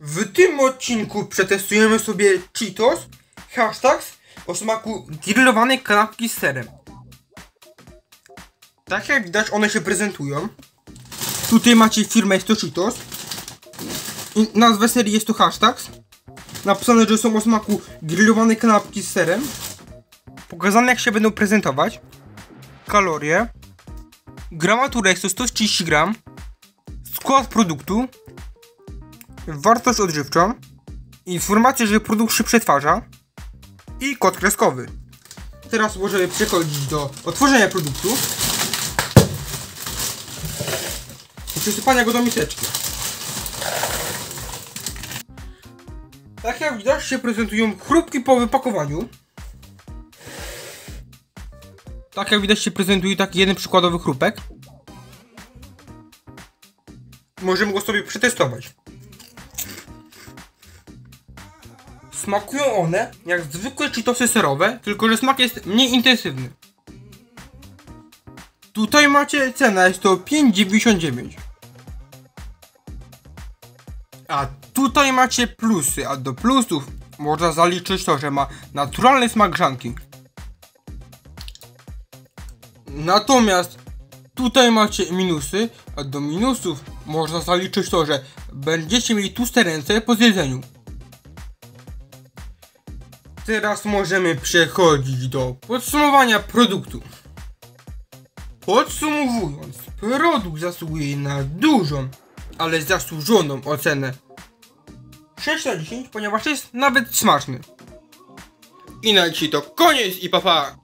W tym odcinku przetestujemy sobie Cheetos hashtags o smaku grillowanej kanapki z serem. Tak jak widać one się prezentują. Tutaj macie firmę jest to Cheetos. I nazwę serii jest to hashtags. Napisane, że są o smaku grillowanej kanapki z serem. Pokazane jak się będą prezentować. Kalorie. Gramatura jest to 130 gram. Skład produktu. Wartość odżywczą. Informacja, że produkt się przetwarza. I kod kreskowy. Teraz możemy przechodzić do otworzenia produktu. I przysypania go do miseczki. Tak jak widać się prezentują chrupki po wypakowaniu. Tak jak widać się prezentuje taki jeden przykładowy chrupek. Możemy go sobie przetestować. Smakują one jak zwykłe cheetosy serowe, tylko że smak jest mniej intensywny. Tutaj macie cena, jest to 5,99. A tutaj macie plusy, a do plusów można zaliczyć to, że ma naturalny smak grzanki. Natomiast tutaj macie minusy, a do minusów można zaliczyć to, że będziecie mieli tłuste ręce po zjedzeniu. Teraz możemy przechodzić do podsumowania produktu. Podsumowując, produkt zasługuje na dużą, ale zasłużoną ocenę 6 na 10, ponieważ jest nawet smaczny. I na dzisiaj to koniec i papa!